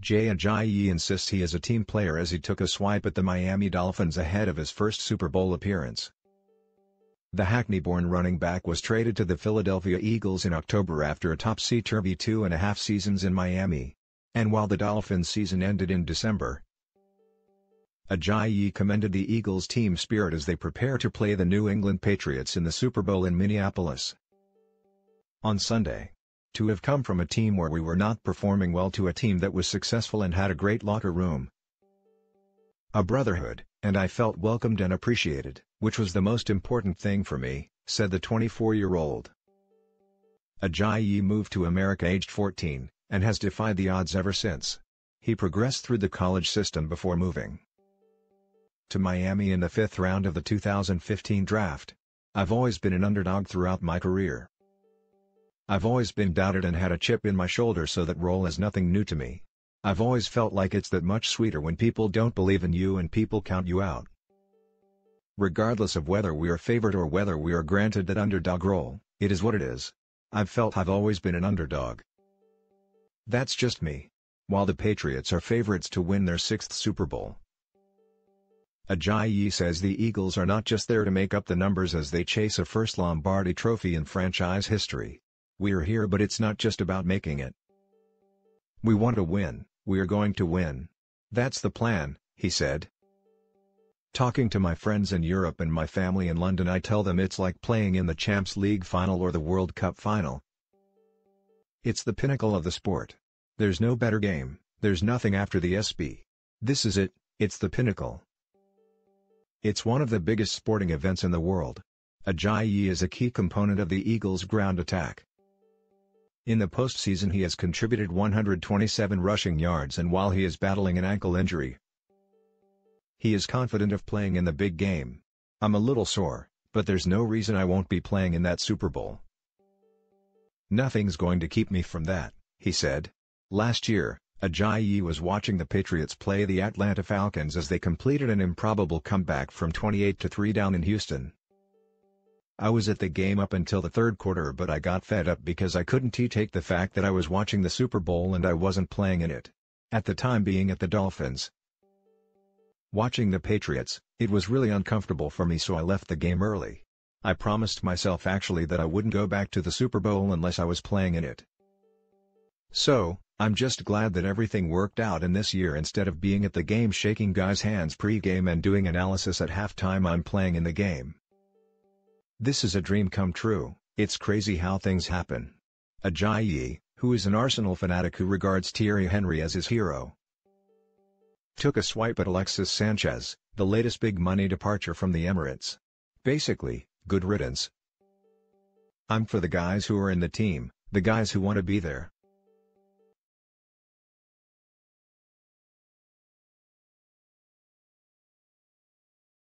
Jay Ajayi insists he is a team player as he took a swipe at the Miami Dolphins ahead of his first Super Bowl appearance. The Hackney-born running back was traded to the Philadelphia Eagles in October after a topsy-turvy two and a half seasons in Miami. And while the Dolphins season ended in December, Ajayi commended the Eagles' team spirit as they prepare to play the New England Patriots in the Super Bowl in Minneapolis. On Sunday, to have come from a team where we were not performing well to a team that was successful and had a great locker room. A brotherhood, and I felt welcomed and appreciated, which was the most important thing for me, said the 24-year-old. Ajayi moved to America aged 14, and has defied the odds ever since. He progressed through the college system before moving to Miami in the fifth round of the 2015 draft. I've always been an underdog throughout my career. I've always been doubted and had a chip in my shoulder so that role is nothing new to me. I've always felt like it's that much sweeter when people don't believe in you and people count you out. Regardless of whether we are favored or whether we are granted that underdog role, it is what it is. I've felt I've always been an underdog. That's just me. While the Patriots are favorites to win their sixth Super Bowl. Ajayi says the Eagles are not just there to make up the numbers as they chase a first Lombardi trophy in franchise history. We're here but it's not just about making it. We want to win, we are going to win. That's the plan, he said. Talking to my friends in Europe and my family in London I tell them it's like playing in the Champs League final or the World Cup final. It's the pinnacle of the sport. There's no better game, there's nothing after the SB. This is it, it's the pinnacle. It's one of the biggest sporting events in the world. Ajayi is a key component of the Eagles' ground attack. In the postseason he has contributed 127 rushing yards and while he is battling an ankle injury, he is confident of playing in the big game. I'm a little sore, but there's no reason I won't be playing in that Super Bowl. Nothing's going to keep me from that, he said. Last year, Ajayi was watching the Patriots play the Atlanta Falcons as they completed an improbable comeback from 28 to 3 down in Houston. I was at the game up until the third quarter but I got fed up because I couldn't take the fact that I was watching the Super Bowl and I wasn't playing in it. At the time being at the Dolphins. Watching the Patriots, it was really uncomfortable for me so I left the game early. I promised myself actually that I wouldn't go back to the Super Bowl unless I was playing in it. So, I'm just glad that everything worked out and this year instead of being at the game shaking guys' hands pre-game and doing analysis at halftime I'm playing in the game. This is a dream come true, it's crazy how things happen. Ajayi, who is an Arsenal fanatic who regards Thierry Henry as his hero, took a swipe at Alexis Sanchez, the latest big money departure from the Emirates. Basically, good riddance. I'm for the guys who are in the team, the guys who want to be there.